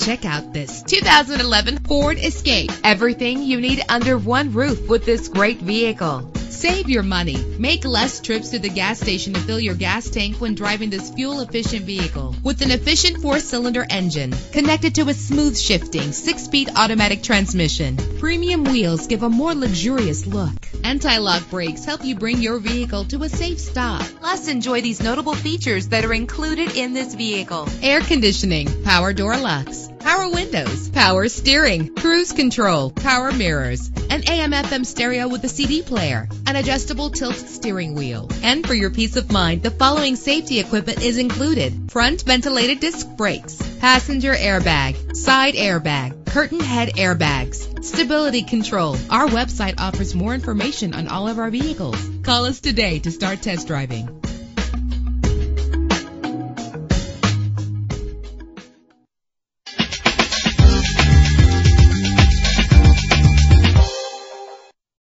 Check out this 2011 Ford Escape. Everything you need under one roof with this great vehicle. Save your money. Make less trips to the gas station to fill your gas tank when driving this fuel efficient vehicle. With an efficient four cylinder engine connected to a smooth shifting six speed automatic transmission, premium wheels give a more luxurious look. Anti lock brakes help you bring your vehicle to a safe stop. Plus, enjoy these notable features that are included in this vehicle air conditioning, power door locks power windows, power steering, cruise control, power mirrors, an AM FM stereo with a CD player, an adjustable tilt steering wheel. And for your peace of mind, the following safety equipment is included. Front ventilated disc brakes, passenger airbag, side airbag, curtain head airbags, stability control. Our website offers more information on all of our vehicles. Call us today to start test driving.